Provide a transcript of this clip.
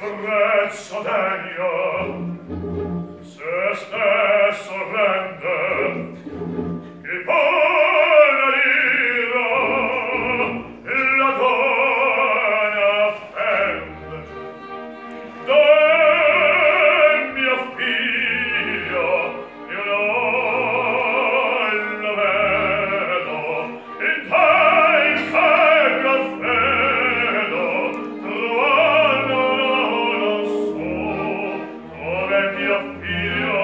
prezzo degno se stesso re der